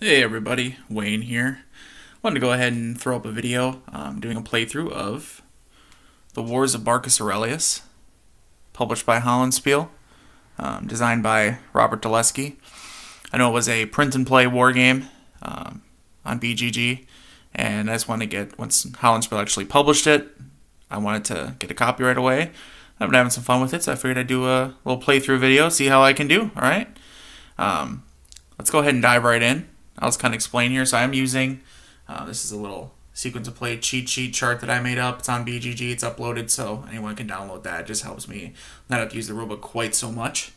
Hey everybody, Wayne here. Wanted to go ahead and throw up a video um, doing a playthrough of The Wars of Marcus Aurelius, published by Hollandspiele, um, designed by Robert DeLeskie. I know it was a print and play war game um, on BGG, and I just wanted to get, once Hollandspiele actually published it, I wanted to get a copy right away. I've been having some fun with it, so I figured I'd do a little playthrough video, see how I can do, alright? Um, let's go ahead and dive right in. I'll just kind of explain here. So I'm using, uh, this is a little sequence of play cheat sheet chart that I made up. It's on BGG. It's uploaded, so anyone can download that. It just helps me not have to use the rulebook quite so much.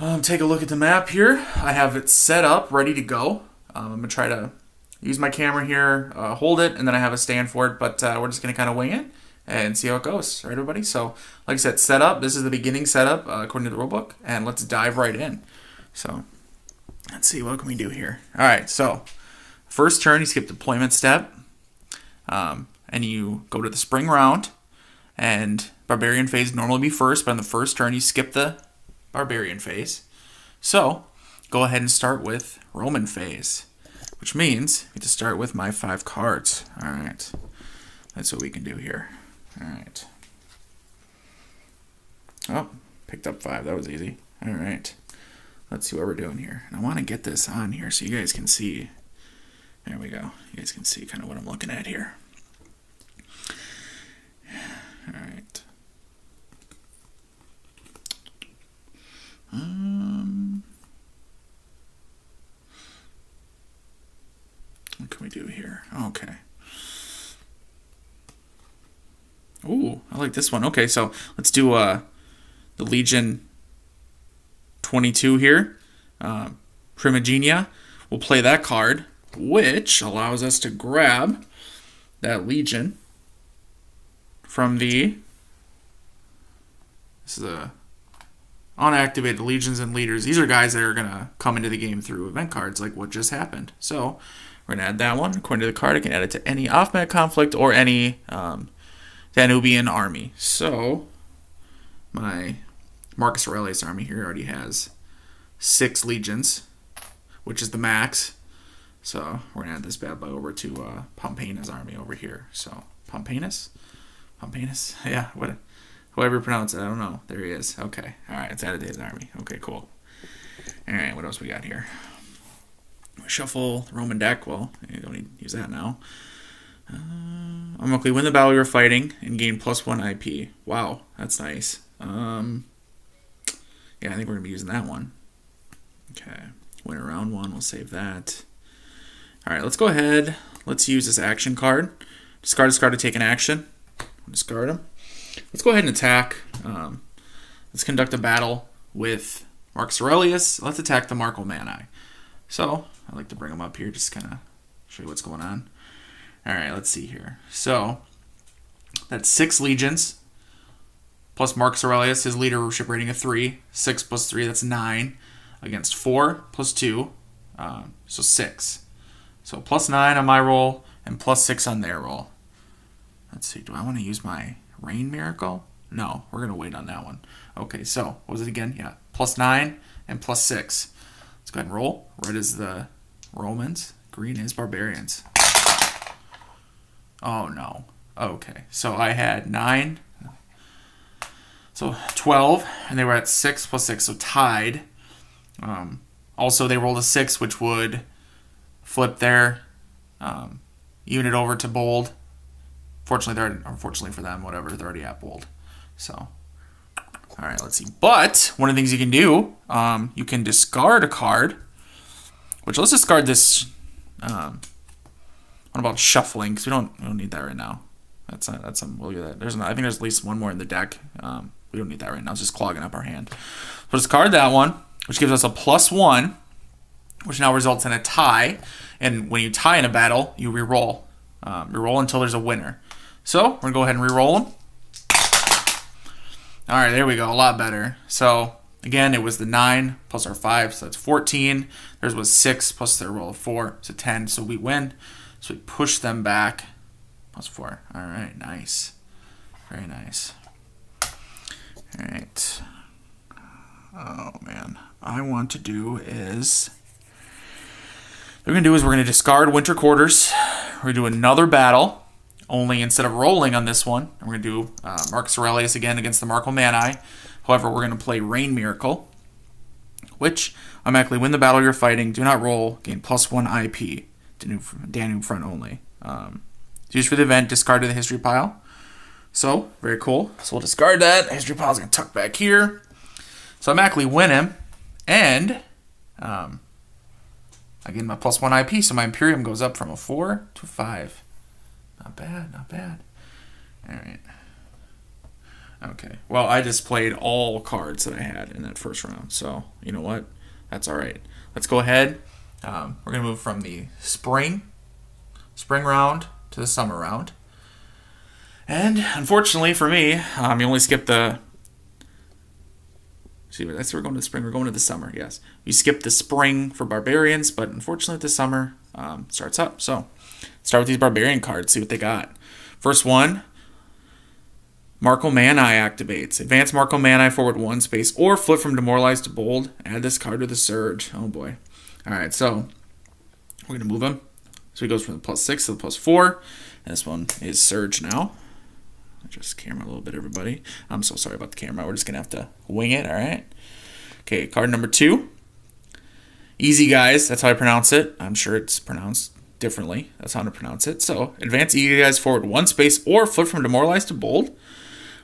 Um, take a look at the map here. I have it set up, ready to go. Um, I'm to try to use my camera here, uh, hold it, and then I have a stand for it, but uh, we're just going to kind of wing it and see how it goes. Right, everybody? So, like I said, setup. This is the beginning setup uh, according to the rulebook, and let's dive right in. So, Let's see, what can we do here? All right, so first turn, you skip deployment step, um, and you go to the spring round, and barbarian phase normally be first, but on the first turn, you skip the barbarian phase. So go ahead and start with Roman phase, which means I get to start with my five cards. All right, that's what we can do here. All right. Oh, picked up five. That was easy. All right. Let's see what we're doing here. And I want to get this on here so you guys can see. There we go. You guys can see kind of what I'm looking at here. All right. Um, what can we do here? Okay. Ooh, I like this one. Okay, so let's do uh, the Legion 22 here, uh, Primigenia. We'll play that card, which allows us to grab that Legion from the. This is a unactivated legions and leaders. These are guys that are going to come into the game through event cards, like what just happened. So we're going to add that one. According to the card, I can add it to any off-map conflict or any um, Danubian army. So my Marcus Aurelius' army here already has six legions, which is the max. So we're gonna add this bad boy over to uh, army over here. So Pompeianus, Pompeianus, yeah, what, you pronounce it, I don't know. There he is. Okay, all right, it's added to his army. Okay, cool. All right, what else we got here? Shuffle Roman deck. Well, you don't need to use that now. Uh, automatically win the battle you're fighting and gain plus one IP. Wow, that's nice. Um, yeah, I think we're going to be using that one. Okay, win round one, we'll save that. All right, let's go ahead. Let's use this action card. Discard this card to take an action. Discard him. Let's go ahead and attack. Um, let's conduct a battle with Marcus Aurelius. Let's attack the Marcomanni. So, I like to bring them up here, just kind of show you what's going on. All right, let's see here. So, that's six legions plus Marcus Aurelius, his leadership rating of 3. 6 plus 3, that's 9. Against 4 plus 2, uh, so 6. So plus 9 on my roll and plus 6 on their roll. Let's see, do I want to use my Rain Miracle? No, we're going to wait on that one. Okay, so what was it again? Yeah, plus 9 and plus 6. Let's go ahead and roll. Red is the Romans, green is Barbarians. Oh no. Okay, so I had 9 so 12, and they were at 6 plus 6, so tied. Um, also, they rolled a 6, which would flip their um, unit over to bold. Fortunately, they're unfortunately for them, whatever, they're already at bold. So, all right, let's see. But one of the things you can do, um, you can discard a card. Which let's discard this. Um, what about shuffling? Because we don't we don't need that right now. That's not, that's some we'll do that. There's I think there's at least one more in the deck. Um, we don't need that right now. It's just clogging up our hand. So discard that one, which gives us a plus one, which now results in a tie. And when you tie in a battle, you re-roll. Um, re-roll until there's a winner. So we're going to go ahead and re-roll them. All right, there we go. A lot better. So again, it was the 9 plus our 5, so that's 14. Theirs was 6 plus their roll of 4, so 10. So we win. So we push them back. Plus 4. All right, nice. Very nice. All right. Oh man, I want to do is we're going to do is we're going to discard Winter Quarters. We're to do another battle, only instead of rolling on this one, we're to do uh, Marcus Aurelius again against the Marcomanni. However, we're going to play Rain Miracle, which automatically win the battle you're fighting. Do not roll. Gain plus one IP. Danube front only. Um, used for the event. Discard to the history pile. So, very cool. So we'll discard that. History pile's going to tuck back here. So I automatically win him. And um, I get my plus one IP, so my Imperium goes up from a four to a five. Not bad, not bad. All right. Okay. Well, I just played all cards that I had in that first round, so you know what? That's all right. Let's go ahead. Um, we're gonna move from the spring, spring round to the summer round. And unfortunately for me, um, you only skip the See, that's we're going to the spring. We're going to the summer. Yes, you skip the spring for barbarians, but unfortunately, the summer um, starts up. So, start with these barbarian cards. See what they got. First one, Marcomanni activates. Advance Marcomanni forward one space or flip from demoralized to bold. Add this card to the surge. Oh boy. All right, so we're gonna move him. So he goes from the plus six to the plus four. And this one is surge now. Just camera a little bit, everybody. I'm so sorry about the camera. We're just going to have to wing it, all right? Okay, card number two. Easy Guys, that's how I pronounce it. I'm sure it's pronounced differently. That's how to pronounce it. So, advance Easy Guys forward one space or flip from demoralized to bold.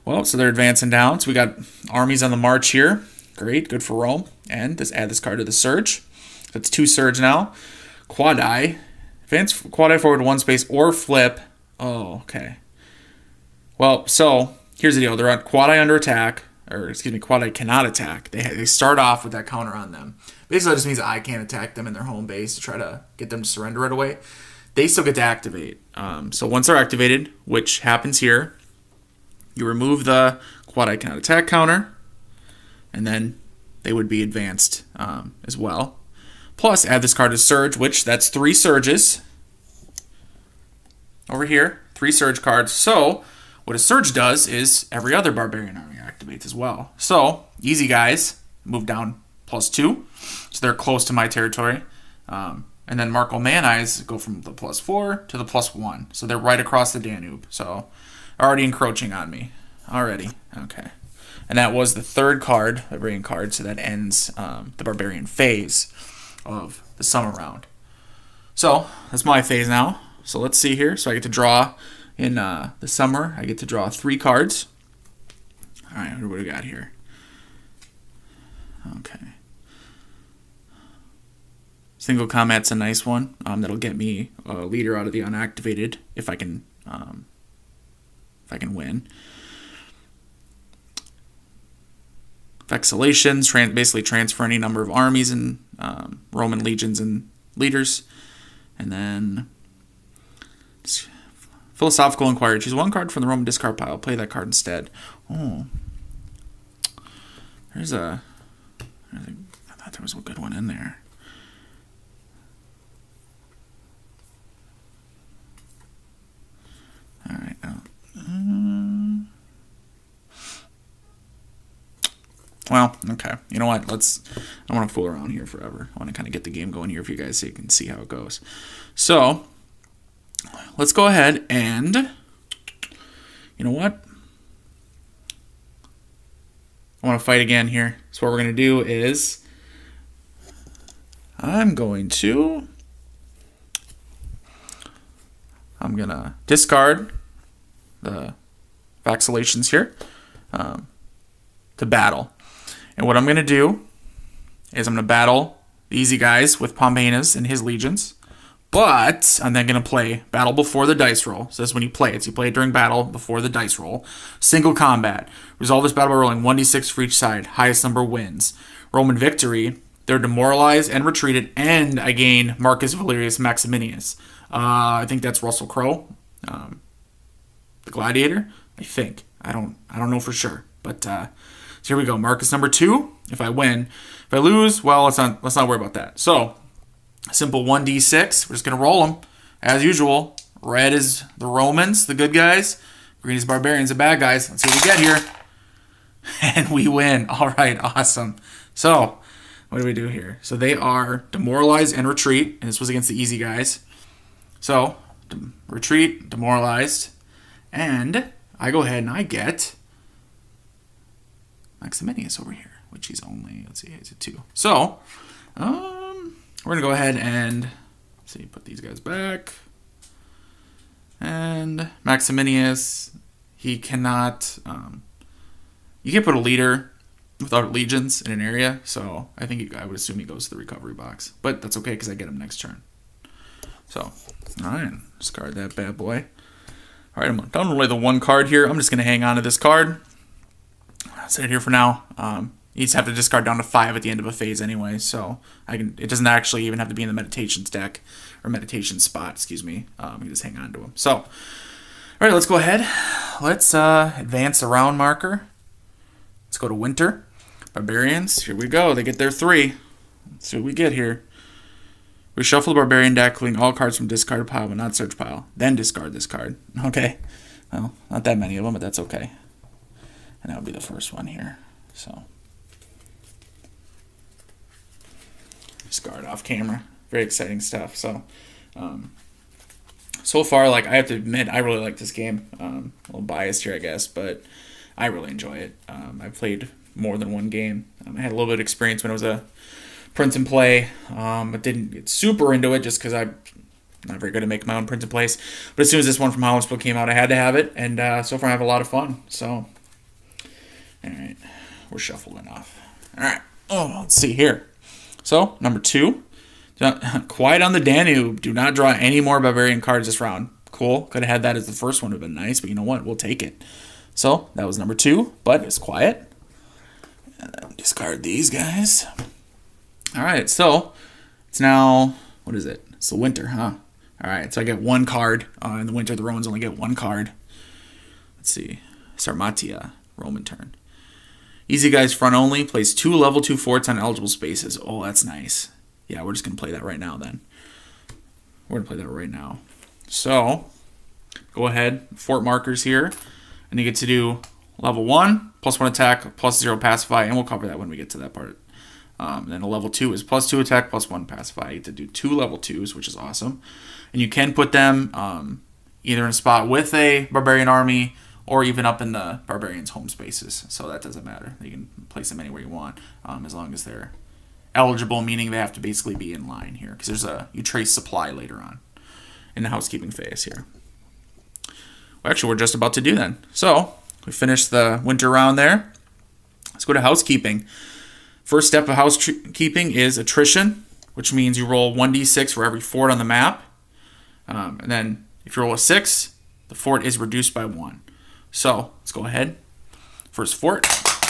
Well, so they're advancing down. So we got armies on the march here. Great, good for Rome. And let's add this card to the surge. That's two surge now. Quadi. Advance Quadi forward one space or flip. Oh, okay. Well, so here's the deal. They're on Quadi under attack, or excuse me, Quadi cannot attack. They, they start off with that counter on them. Basically, that just means I can't attack them in their home base to try to get them to surrender right away. They still get to activate. Um, so once they're activated, which happens here, you remove the Quadi cannot attack counter, and then they would be advanced um, as well. Plus, add this card to Surge, which that's three Surges. Over here, three Surge cards. So, what a surge does is every other barbarian army activates as well. So, easy guys move down plus two. So they're close to my territory. Um, and then Marcomannis go from the plus four to the plus one. So they're right across the Danube. So already encroaching on me. Already. Okay. And that was the third card, the barbarian card. So that ends um, the barbarian phase of the summer round. So that's my phase now. So let's see here. So I get to draw in uh, the summer, I get to draw three cards. All right, what do we got here? Okay. Single combat's a nice one. Um, that'll get me a leader out of the unactivated if I can, um, if I can win. Vexillations, basically transfer any number of armies and um, Roman legions and leaders, and then Philosophical Inquiry. Choose one card from the Roman discard pile. Play that card instead. Oh. There's a. I thought there was a good one in there. All right. Uh, well, okay. You know what? Let's. I want to fool around here forever. I want to kind of get the game going here for you guys so you can see how it goes. So, let's go ahead and, you know what? I want to fight again here. So what we're going to do is, I'm going to, I'm going to discard the vexillations here um, to battle. And what I'm going to do is I'm going to battle the easy guys with Pompeianus and his legions. But I'm then going to play battle before the dice roll. So that's when you play it. So you play it during battle before the dice roll. Single combat. Resolve this battle by rolling 1d6 for each side. Highest number wins. Roman victory. They're demoralized and retreated, and I gain Marcus Valerius Maximianus. Uh, I think that's Russell Crowe, um, the Gladiator. I think. I don't. I don't know for sure. But uh, so here we go. Marcus number two. If I win, if I lose, well, let's not let's not worry about that. So Simple 1d6. We're just going to roll them as usual. Red is the Romans, the good guys. Green is barbarians, the bad guys. Let's see what we get here. And we win. All right, awesome. So what do we do here? So they are demoralize and retreat, and this was against the easy guys. So de- retreat, demoralized, and I go ahead and I get Maximinius over here, which he's only let's see, he's a two. So um, we're gonna go ahead and see, put these guys back, and Maximinius, he cannot. Um, you can't put a leader without legions in an area, so I think he, I would assume he goes to the recovery box. But that's okay because I get him next turn. So, all right, discard that bad boy. All right, I'm done with the one card here. I'm just going to hang on to this card. Set it here for now. Um, you just have to discard down to five at the end of a phase anyway, so I can. It doesn't actually even have to be in the meditations deck or meditation spot. Excuse me. Um, you just hang on to them. So, all right, let's go ahead. Let's uh, advance a round marker. Let's go to winter. Barbarians. Here we go. They get their three. Let's see what we get here. We shuffle the barbarian deck, including all cards from discard pile but not surge pile. Then discard this card. Okay. Well, not that many of them, but that's okay. And that would be the first one here. So discard off camera. Very exciting stuff. So um, so far, like I have to admit, I really like this game. Um, a little biased here, I guess, but I really enjoy it. Um, I played more than one game. Um, I had a little bit of experience when I was a print and play, um, but didn't get super into it just because I'm not very good at making my own print and plays. But as soon as this one from Holland's came out, I had to have it, and uh, so far I have a lot of fun. So, all right, we're shuffling off. All right, oh, let's see here. So number two, quiet on the Danube. Do not draw any more barbarian cards this round. Cool. Could have had that as the first one. Would have been nice, but you know what? We'll take it. So that was number two, but it's quiet. Then discard these guys. All right, so it's now what is it? It's the winter, huh? All right, so I get one card. Uh, in the winter, the Romans only get one card. Let's see, Sarmatia, Roman turn. Easy guys front only plays two level two forts on eligible spaces. Oh, that's nice. Yeah, we're just gonna play that right now then. We're gonna play that right now. So go ahead, fort markers here, and you get to do level one plus one attack plus zero pacify, and we'll cover that when we get to that part. Um, then a level two is plus two attack, plus one pacify. You get to do two level twos, which is awesome. And you can put them um, either in a spot with a barbarian army or even up in the barbarians' home spaces. So that doesn't matter. You can place them anywhere you want um, as long as they're eligible, meaning they have to basically be in line here because there's a you trace supply later on in the housekeeping phase here. Well, actually, we're just about to do then. So we finished the winter round there. Let's go to housekeeping. First step of housekeeping is attrition, which means you roll 1d6 for every fort on the map. Um, and then if you roll a 6, the fort is reduced by 1. So let's go ahead. First fort.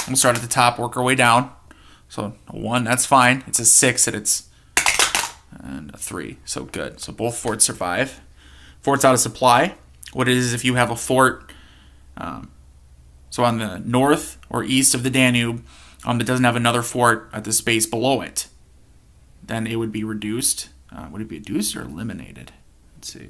We'll start at the top, work our way down. So a 1, that's fine. It's a 6 and it's and a 3. So good. So both forts survive. Fort's out of supply. What it is if you have a fort um, so on the north or east of the Danube um, that doesn't have another fort at the space below it, then it would be reduced. Uh, would it be reduced or eliminated? Let's see.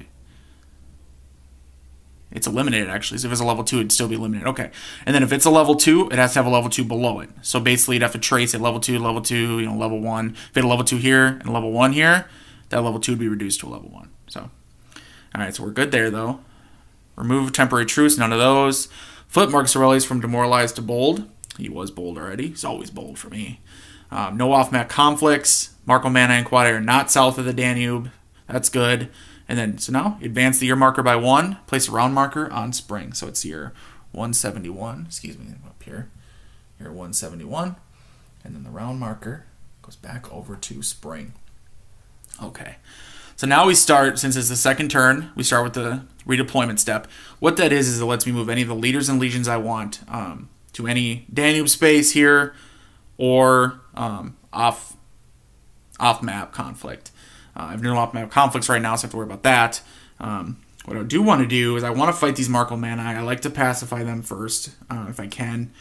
It's eliminated actually. So if it's a level two, it'd still be eliminated. Okay. And then if it's a level two, it has to have a level two below it. So basically, you'd have to trace it level two, level two, you know, level one. If it had a level two here and a level one here, that level two would be reduced to a level one. So, all right. So we're good there though. Remove temporary truce. None of those. Flip Marcus Aurelius from demoralized to bold. He was bold already. He's always bold for me. Um, no off map conflicts. Marcomanni and Quad are not south of the Danube. That's good. And then, so now advance the year marker by one, place a round marker on spring. So it's year 171, excuse me, up here, year 171. And then the round marker goes back over to spring. Okay. So now we start, since it's the second turn, we start with the redeployment step. What that is, is it lets me move any of the leaders and legions I want um, to any Danube space here or um, off off map conflict. Uh, I have map conflicts right now, so I have to worry about that. Um, what I do want to do is I want to fight these Marcomanni. I like to pacify them first uh, if I can.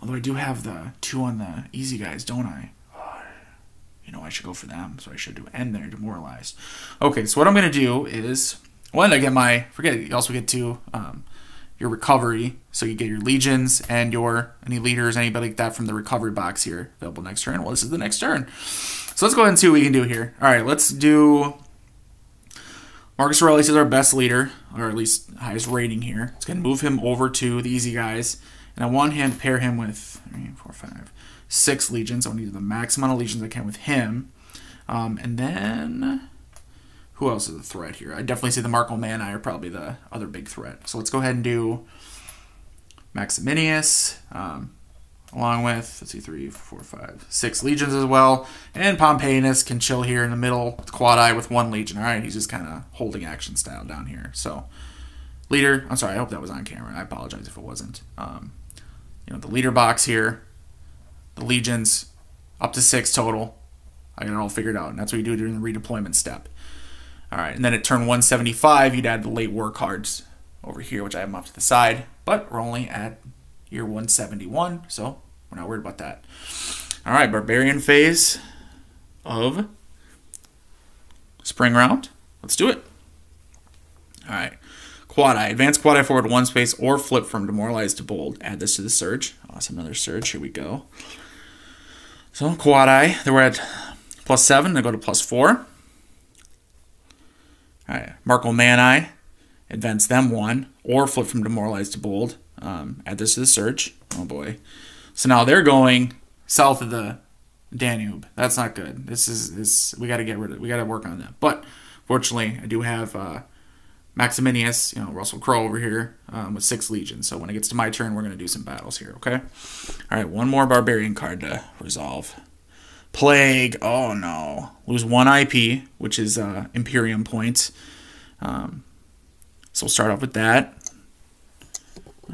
Although I do have the two on the easy guys, don't I? you know, I should go for them. So I should do end there, demoralized. Okay, so what I'm going to do is, one, I get my, forget you also get to, um, your recovery. So you get your legions and your any leaders, anybody like that from the recovery box here available next turn. Well, this is the next turn. So let's go ahead and see what we can do here. All right, let's do. Marcus Aurelius is our best leader, or at least highest rating here. It's going to move him over to the easy guys. And I want him to pair him with three, four, five, six legions. I want to do the max amount of legions I can with him. Um, and then who else is a threat here? I definitely see the Marcomanni are probably the other big threat. So let's go ahead and do Maximinius, um, along with, let's see, three, four, five, six legions as well. And Pompeianus can chill here in the middle, Quadi with one legion. All right, he's just kind of holding action style down here. So, leader, I'm sorry, I hope that was on camera. I apologize if it wasn't. Um, you know, the leader box here, the legions, up to six total. I got it all figured out, and that's what you do during the redeployment step. All right, and then at turn 175, you'd add the late war cards over here, which I have them off to the side, but we're only at year 171, so we're not worried about that. All right, barbarian phase of spring round. Let's do it. All right. Quadi. Advance Quadi forward one space or flip from demoralized to bold. Add this to the surge. Awesome. Another surge. Here we go. So Quadi. Then we're at plus seven. They go to plus four. All right. Marcomanni. Advance them one or flip from demoralized to bold. Um, add this to the surge. Oh boy. So now they're going south of the Danube. That's not good. This is this. We got to get rid of. We got to work on that. But fortunately, I do have. Uh, Maximinius, you know, Russell Crowe over here um, with six legions. So when it gets to my turn, we're going to do some battles here, okay? All right, one more barbarian card to resolve. Plague. Oh, no. Lose one IP, which is uh, Imperium points. Um, so we'll start off with that.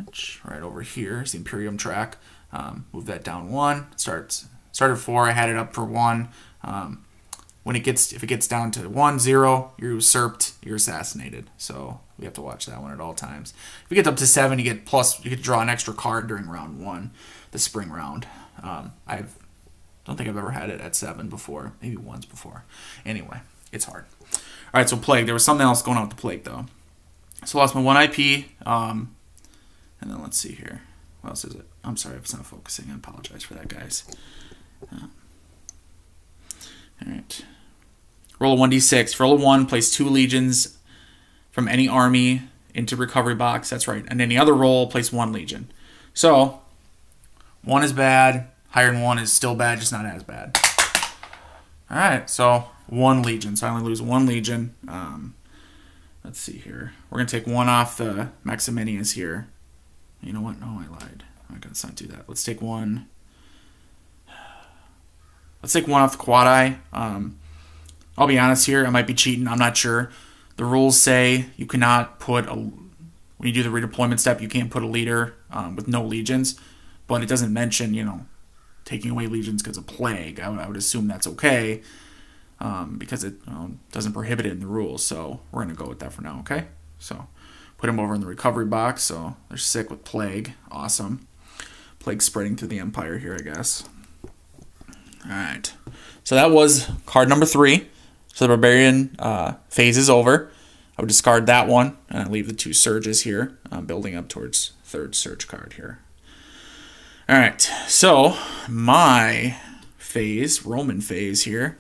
Which, right over here is the Imperium track. Um, move that down one. Starts started four. I had it up for one. Um, when it gets if it gets down to one zero, you're usurped, you're assassinated. So we have to watch that one at all times. If you get up to seven, you get plus you get to draw an extra card during round one, the spring round. Um, I don't think I've ever had it at seven before, maybe once before. Anyway, it's hard. All right, so plague. There was something else going on with the plague though. So I lost my one IP. Um, and then let's see here. What else is it? I'm sorry if it's not focusing. I apologize for that, guys. Uh, all right. Roll a 1d6. Roll a 1, place two legions from any army into recovery box. That's right. And any other roll, place one legion. So, one is bad. Higher than one is still bad, just not as bad. All right, so one legion. So I only lose one legion. Um, let's see here. We're going to take one off the Maximinius here. You know what? No, I lied. I got to not do that. Let's take one. Let's take one off the Quadi. Um, I'll be honest here, I might be cheating. I'm not sure. The rules say you cannot put a when you do the redeployment step, you can't put a leader um, with no legions, but it doesn't mention you know taking away legions because of plague. I would, I would assume that's okay um, because it doesn't prohibit it in the rules. So we're gonna go with that for now. Okay, so put them over in the recovery box. So they're sick with plague. Awesome. Plague spreading through the empire here, I guess. All right. So that was card number three. So the barbarian uh, phase is over. I would discard that one and I leave the two surges here, uh, building up towards third surge card here. All right, so my phase, Roman phase here.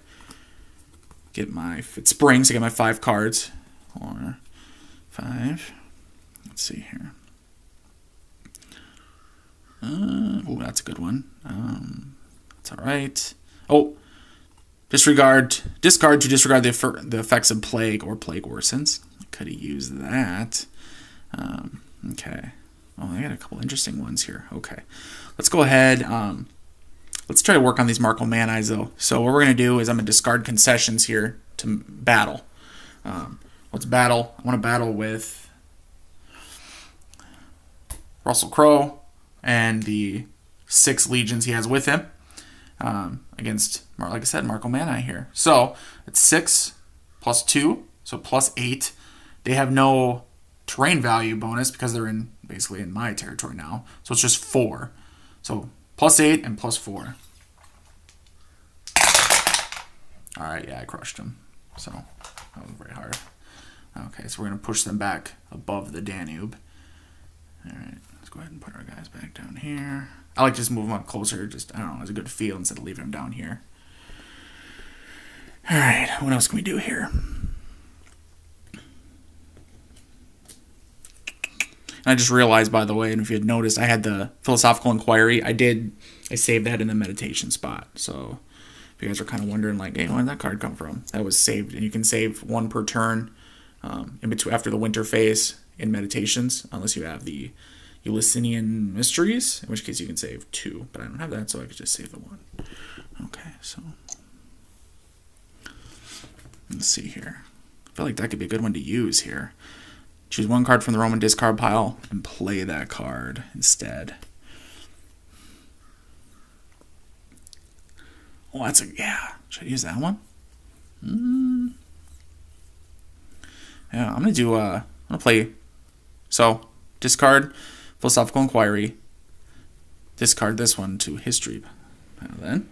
Get my, it springs, I get my five cards. Four, five. Let's see here. Uh, oh, that's a good one. Um, that's all right. Oh, Disregard, discard to disregard the, the effects of plague or plague worsens. Could he use that? Um, okay. Oh, I got a couple interesting ones here. Okay. Let's go ahead. Um, let's try to work on these Marcomannis, though. So what we're going to do is I'm going to discard concessions here to battle. Um, let's battle. I want to battle with Russell Crowe and the six legions he has with him um, against, like I said, Marcomanni here. So it's 6 plus 2, so plus 8. They have no terrain value bonus because they're in basically in my territory now. So it's just 4. So plus 8 and plus 4. Alright, yeah, I crushed them. So that was very hard. Okay, so we're going to push them back above the Danube. All right, go ahead and put our guys back down here. I like just move them up closer. Just I don't know, it's a good feel instead of leaving them down here. All right, what else can we do here? I just realized, by the way, and if you had noticed, I had the philosophical inquiry. I did, I saved that in the meditation spot. So if you guys are kind of wondering, like, hey, where did that card come from? That was saved, and you can save one per turn um, in between after the winter phase in meditations, unless you have the Eleusinian mysteries, in which case you can save two. But I don't have that, so I could just save the one. Okay, so let's see here. I feel like that could be a good one to use here. Choose one card from the Roman discard pile and play that card instead. Oh, that's a yeah. Should I use that one? Mm. Yeah, I'm gonna do. Uh, I'm gonna play. So discard philosophical inquiry. Discard this one to history. Then,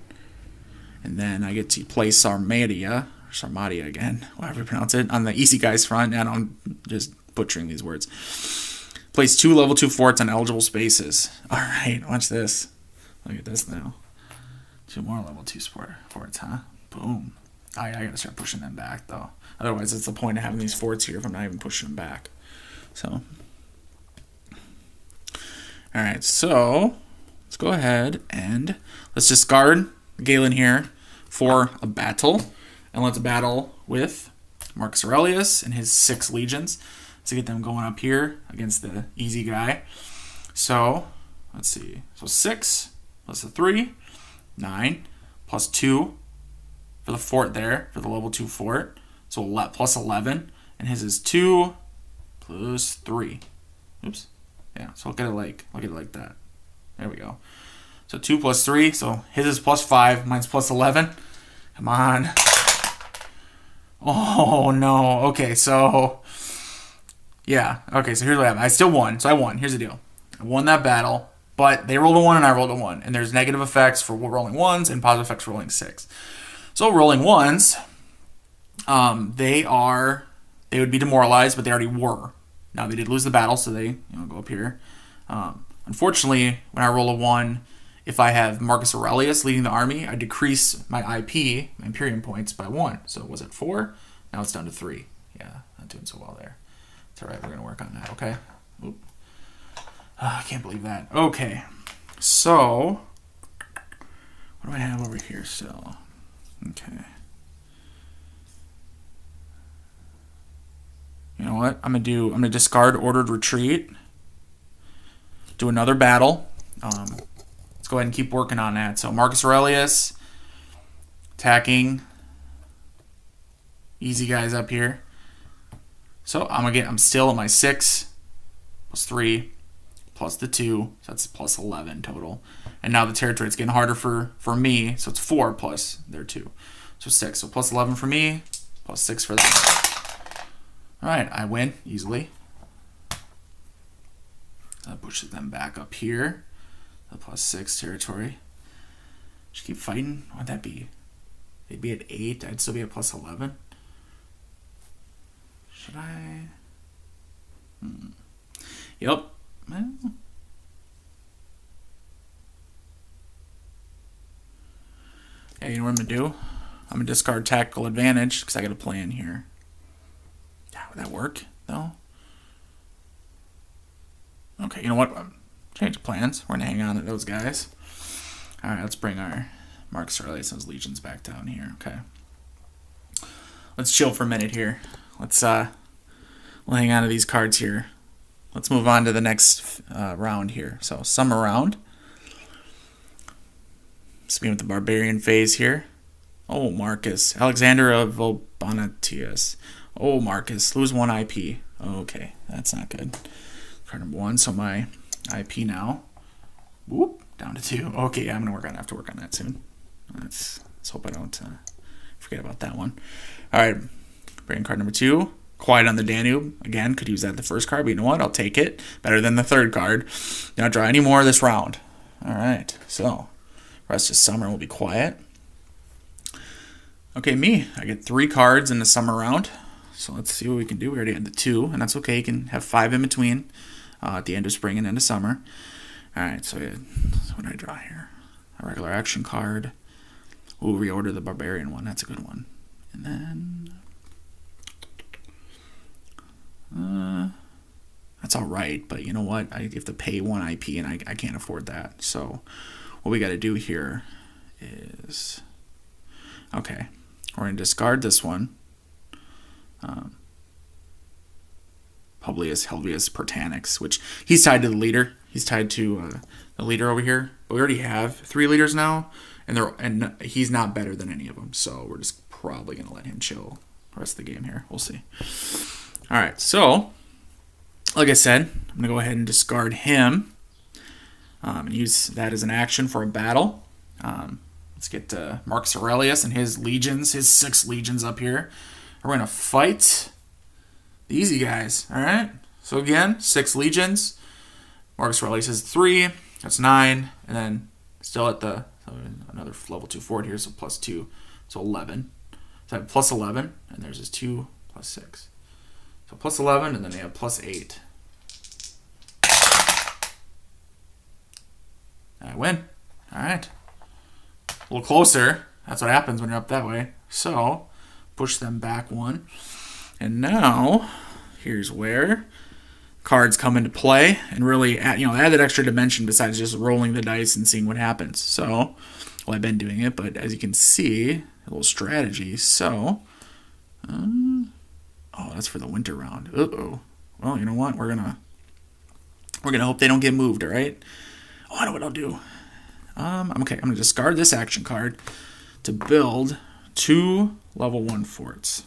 and then I get to play Sarmatia, Sarmatia again, whatever you pronounce it, on the easy guys front, and I'm just butchering these words. Place two level two forts on eligible spaces. All right, watch this. Look at this now. Two more level two sport forts, huh? Boom. Oh, I, I gotta start pushing them back though. Otherwise, it's the point of having these forts here if I'm not even pushing them back. So, all right. So let's go ahead and let's discard Galen here for a battle, and let's battle with Marcus Aurelius and his six legions to get them going up here against the easy guy. So let's see. So six plus a three, nine plus two for the fort there for the level two fort. So plus eleven, and his is two plus three. Oops. Yeah. So look at it like look at it like that. There we go. So two plus three. So his is plus five. Mine's plus eleven. Come on. Oh no. Okay. So yeah. Okay. So here's what happened. I still won. So I won. Here's the deal. I won that battle, but they rolled a one and I rolled a one, and there's negative effects for rolling ones and positive effects for rolling six. So rolling ones, um, they are they would be demoralized, but they already were. Now they did lose the battle, so they you know go up here. Um, unfortunately, when I roll a one, if I have Marcus Aurelius leading the army, I decrease my IP, my Imperium points, by one. So it was at four? Now it's down to three. Yeah, not doing so well there. It's all right. We're gonna work on that. Okay. Oop. Oh, I can't believe that. Okay. So, what do I have over here still? Okay. You know what? I'm gonna do. I'm gonna discard ordered retreat. Do another battle. Um, let's go ahead and keep working on that. So Marcus Aurelius attacking. Easy guys up here. So I'm gonna get I'm still at my six plus three plus the two, so that's plus eleven total. And now the territory getting harder for for me, so it's four plus their two, so six. So plus eleven for me, plus six for them. All right, I win easily. That pushes them back up here. The plus six territory. Just keep fighting. What'd that be? They'd be at eight. I'd still be at plus eleven. Should I? Hmm. Yep. Well. Yeah, you know what I'm gonna do? I'm gonna discard tactical advantage because I got a plan here. Would that work though? Okay, you know what? Change plans. We're gonna hang on to those guys. All right, let's bring our Marcus Aurelius' legions back down here. Okay. Let's chill for a minute here. Let's uh, we'll hang on to these cards here. Let's move on to the next uh, round here. So summer round. Speaking with the barbarian phase here. Oh, Marcus. Alexander of Abonoteichus. Oh, Marcus. Lose one IP. Okay, that's not good. Card number one. So my IP now. Whoop, down to two. Okay, I'm gonna work on. I have to work on that soon. Let's let's hope I don't uh, forget about that one. All right, bring card number two. Quiet on the Danube. Again, could use that the first card, but you know what? I'll take it. Better than the third card. Not draw any more this round. All right, so rest of summer will be quiet. Okay, me. I get three cards in the summer round. So let's see what we can do. We already had the two, and that's okay. You can have five in between. uh, at the end of spring and end of summer. All right, so, yeah, so what do I draw here? A regular action card. We'll reorder the barbarian one. That's a good one. And then uh, that's all right, but you know what? I have to pay one IP, and I, I can't afford that. So what we got to do here is okay. We're gonna discard this one. Um, Publius Helvius Pertinax, which he's tied to the leader. He's tied to uh, the leader over here. But we already have three leaders now, and they're and he's not better than any of them. So we're just probably gonna let him chill the rest of the game here. We'll see. All right, so like I said, I'm gonna go ahead and discard him um, and use that as an action for a battle. Um, let's get uh, Marcus Aurelius and his legions, his six legions up here. We're gonna fight the easy guys. All right. So again, six legions. Marcus Aurelius three. That's nine, and then still at the another level two forward here, so plus two, so eleven. So I have plus eleven, and there's his two plus six. So plus eleven, and then they have plus eight. I win. All right. A little closer. That's what happens when you're up that way. So push them back one. And now, here's where cards come into play and really add, you know, add that extra dimension besides just rolling the dice and seeing what happens. So, well, I've been doing it, but as you can see, a little strategy. So, um, oh, that's for the winter round. Uh oh. Well, you know what? We're gonna we're gonna hope they don't get moved. All right. Oh, I know what I'll do. Um, I'm okay. I'm gonna discard this action card to build two level one forts.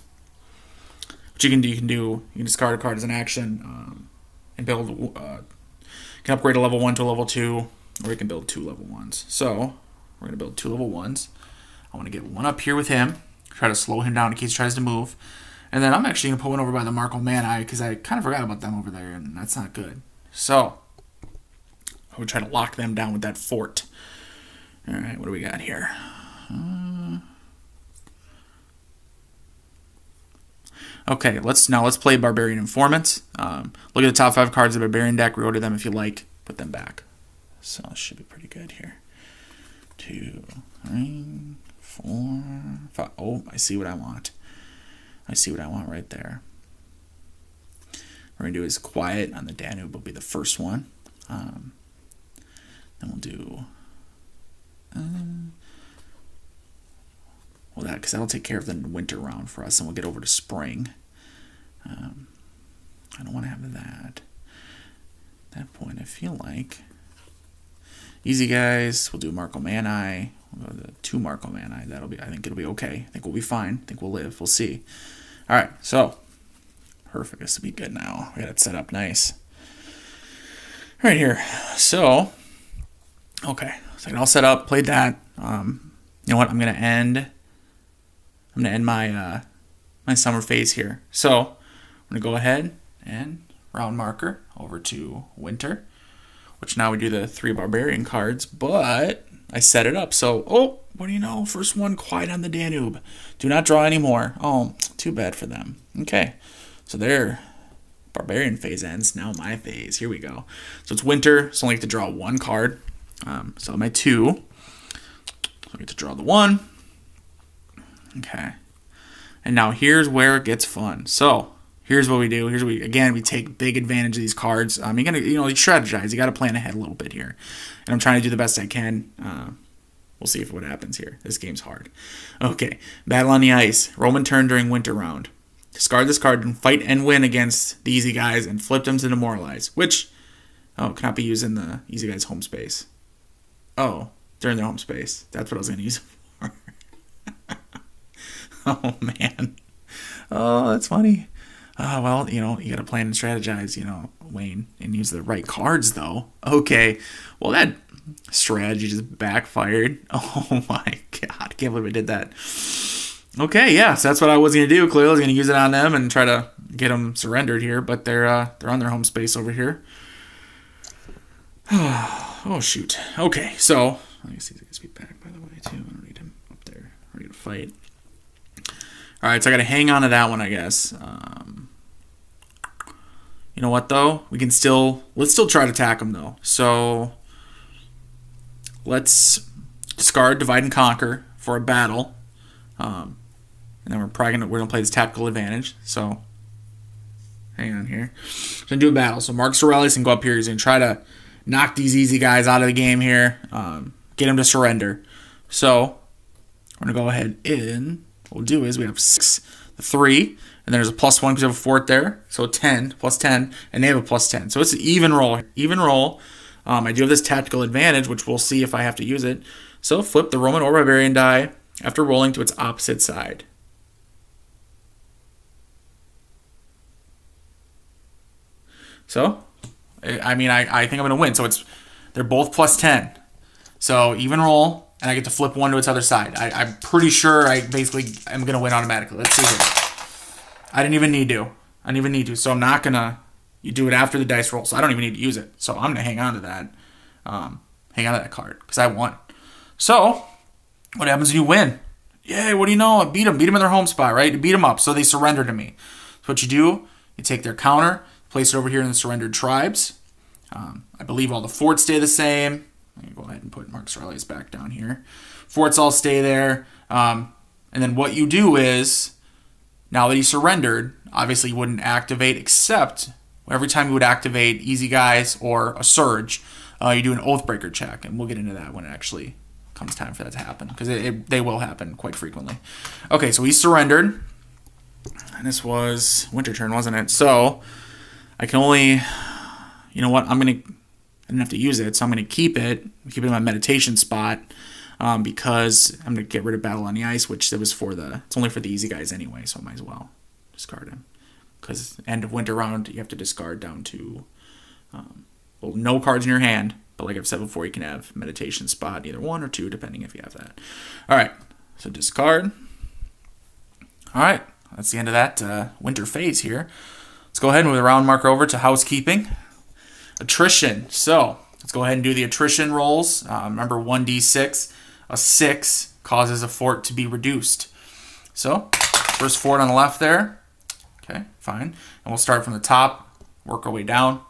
What you can do, you can do, you can discard a card as an action um, and build, uh, can upgrade a level one to a level two, or you can build two level ones. So we're gonna build two level ones. I want to get one up here with him, try to slow him down in case he tries to move, and then I'm actually gonna put one over by the Marcomanni because I kind of forgot about them over there, and that's not good. So I would try to lock them down with that fort. All right, what do we got here? Uh, Okay, let's now let's play Barbarian Informants. Um, look at the top five cards of the Barbarian deck, reorder them if you like, put them back. So it should be pretty good here. Two, three, four, five. Oh, I see what I want. I see what I want right there. We're gonna do is quiet on the Danube will be the first one. Um, then we'll do. Uh, well, that because that'll take care of the winter round for us, and we'll get over to spring. Um, I don't want to have that. At that point, I feel like easy guys. We'll do Marcomanni. We'll go to two Marcomanni. That'll be. I think it'll be okay. I think we'll be fine. I think we'll live. We'll see. All right. So perfect. This will be good now. We got it set up nice. Right here. So okay. So I all set up. Played that. Um, you know what? I'm gonna end I'm gonna end my uh, my summer phase here. So I'm gonna go ahead and round marker over to winter, which now we do the three barbarian cards, but I set it up. So oh, what do you know? First one, quiet on the Danube. Do not draw anymore. Oh, too bad for them. Okay, so their barbarian phase ends. Now my phase. Here we go. So it's winter, so I only get to draw one card. Um, so my two. So I get to draw the one. Okay. And now here's where it gets fun. So here's what we do. Here's what we again we take big advantage of these cards. Um, you gotta you know you strategize. You got to plan ahead a little bit here, and I'm trying to do the best I can. Uh, we'll see if what happens here. This game's hard. Okay, battle on the ice. Roman turn during winter round. Discard this card and fight and win against the easy guys and flip them to demoralize. Which oh cannot be used in the easy guys home space. Oh, during their home space. That's what I was gonna use. Oh man. Oh, that's funny. Oh, well, you know, you got to plan and strategize, you know, Wayne, and use the right cards, though. Okay. Well, that strategy just backfired. Oh, my God. I can't believe I did that. Okay, yeah, so that's what I was going to do. Clearly, I was going to use it on them and try to get them surrendered here, but they're uh, they're on their home space over here. oh, shoot. Okay, so, let me see if he gets me back, by the way, too. I don't need him up there We're gonna fight. All right, so I got to hang on to that one, I guess. Um, You know what though? We can still let's still try to attack them though. So let's discard divide and conquer for a battle. Um, and then we're probably gonna we're gonna play this tactical advantage. So hang on here. Gonna do a battle. So Marcus Aurelius can go up here. He's gonna try to knock these easy guys out of the game here. Um, get them to surrender. So we're gonna go ahead in. What we'll do is we have six, three, and there's a plus one because we have a fort there. So 10 plus 10, and they have a plus 10. So it's an even roll. Even roll. Um, I do have this tactical advantage, which we'll see if I have to use it. So flip the Roman or Barbarian die after rolling to its opposite side. So, I mean, I, I think I'm going to win. So it's they're both plus 10. So even roll, and I get to flip one to its other side. I, am pretty sure I basically am going to win automatically. Let's see here. I didn't even need to. I didn't even need to. So I'm not going to. You do it after the dice roll. So I don't even need to use it. So I'm going to hang on to that. Um, hang on to that card because I won. So what happens when you win? Yay, what do you know? I beat them. Beat them in their home spot, right? Beat them up. So they surrender to me. So what you do, you take their counter, place it over here in the surrendered tribes. Um, I believe all the forts stay the same. Let me go ahead and put Mark Aurelius back down here. Forts all stay there. Um, and then what you do is, now that he surrendered, obviously you wouldn't activate except every time you would activate Iazyges or a Surge, uh, you do an Oathbreaker check. And we'll get into that when it actually comes time for that to happen because they will happen quite frequently. Okay, so he surrendered. And this was winter turn, wasn't it? So I can only, you know what? I'm going to I didn't have to use it, so I'm going to keep it, keep it in my meditation spot um, because I'm going to get rid of Battle on the Ice, which it was for the, it's only for the Iazyges anyway, so I might as well discard him. Because end of winter round, you have to discard down to, um, well, no cards in your hand, but like I've said before, you can have meditation spot, either one or two, depending if you have that. All right, so discard. All right, that's the end of that uh, winter phase here. Let's go ahead and move the round marker over to housekeeping. Attrition. So let's go ahead and do the attrition rolls. Uh, remember 1d6. A 6 causes a fort to be reduced. So first fort on the left there. Okay, fine. And we'll start from the top, work our way down.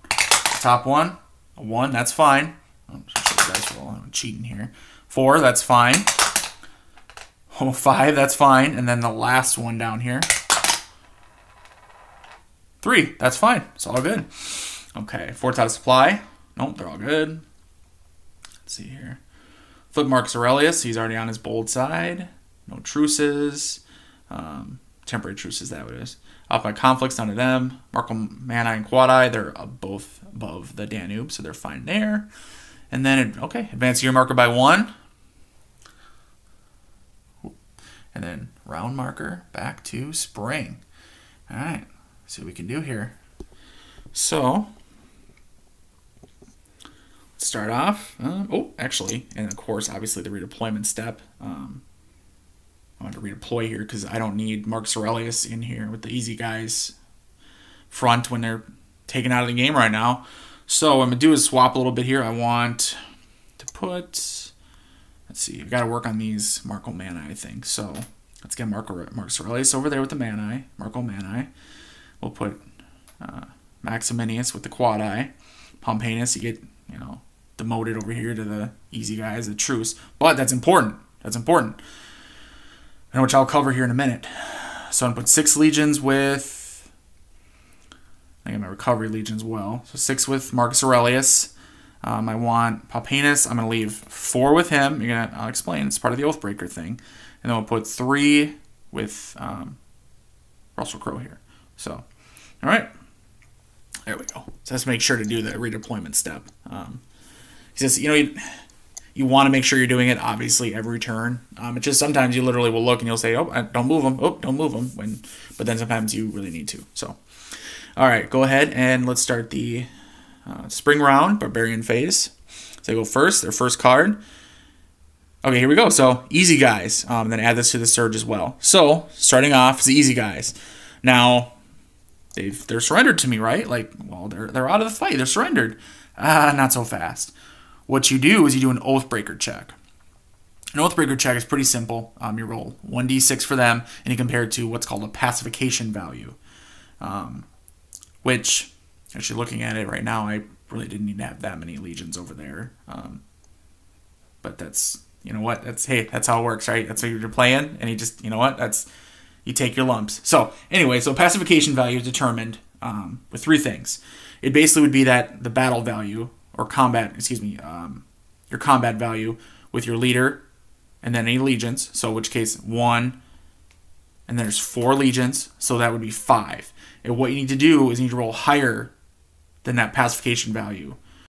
Top one, a 1, that's fine. Oh, I'm cheating here. 4, that's fine. Oh, 5, that's fine. And then the last one down here. 3, that's fine. It's all good. Okay, forts out of supply. Nope, they're all good. Let's see here. Flip Marcus Aurelius. He's already on his bold side. No truces. Um, temporary truces, that is. Off-map conflicts down to them. Marcomanni and Quadi, they're both above the Danube, so they're fine there. And then, okay, advance your marker by one. And then round marker back to spring. All right, see what we can do here. So, start off. Um, oh, actually, and of course, obviously the redeployment step. Um, I want to redeploy here because I don't need Marcus Aurelius in here with the Iazyges front when they're taken out of the game right now. So what I'm going to do is swap a little bit here. I want to put, let's see, I've got to work on these Marcomanni, I think. So let's get Marco, Marcus Aurelius over there with the Manni, Marcomanni. We'll put uh, Maximianus with the Quadi. Pompeianus, you get, you know, demoted over here to the Iazyges, the truce. But that's important. That's important. And which I'll cover here in a minute. So I'm gonna put six legions with I got my recovery legion as well. So six with Marcus Aurelius. Um, I want Pompeianus. I'm gonna leave four with him. You're gonna I'll explain. It's part of the Oathbreaker thing. And then we'll put three with um, Russell Crowe here. So, all right. There we go. So let's make sure to do the redeployment step. Um, because you know you, you want to make sure you're doing it obviously every turn. Um, it's just sometimes you literally will look and you'll say, "Oh, don't move them. Oh, don't move them." When, but then sometimes you really need to. So, all right, go ahead and let's start the uh, spring round barbarian phase. So I go first. Their first card. Okay, here we go. So Iazyges. Um, then add this to the surge as well. So starting off is the Iazyges. Now they've they're surrendered to me, right? Like, well, they're they're out of the fight. They're surrendered. Ah, not so fast. What you do is you do an Oathbreaker check. An Oathbreaker check is pretty simple. Um, you roll 1d6 for them, and you compare it to what's called a pacification value, um, which actually looking at it right now, I really didn't need to have that many legions over there. Um, but that's you know what that's hey that's how it works right that's what you're playing and you just you know what that's you take your lumps so anyway so pacification value is determined um, with three things it basically would be that the battle value or combat excuse me um, your combat value with your leader and then any legions. So which case one and then there's four legions. So that would be five. And what you need to do is you need to roll higher than that pacification value